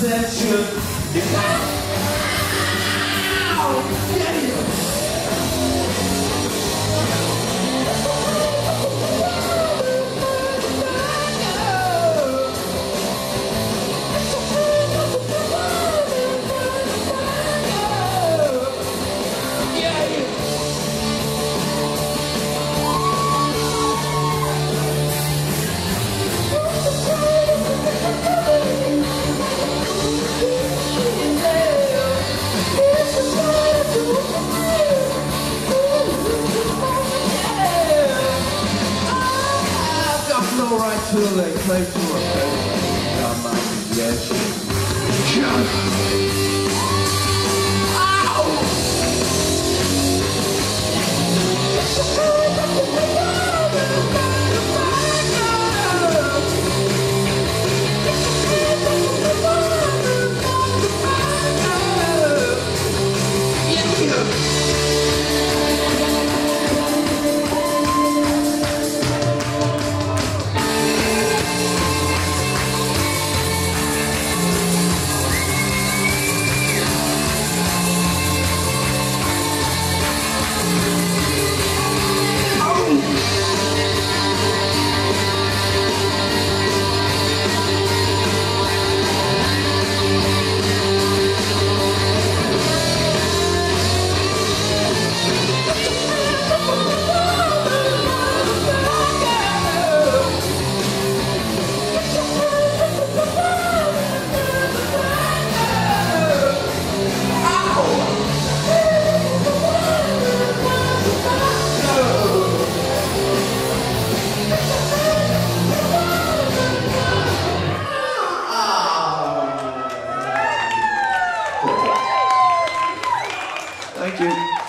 that should. Wow! Yeah! till they play for a baby. I'm yes, just. Thank you.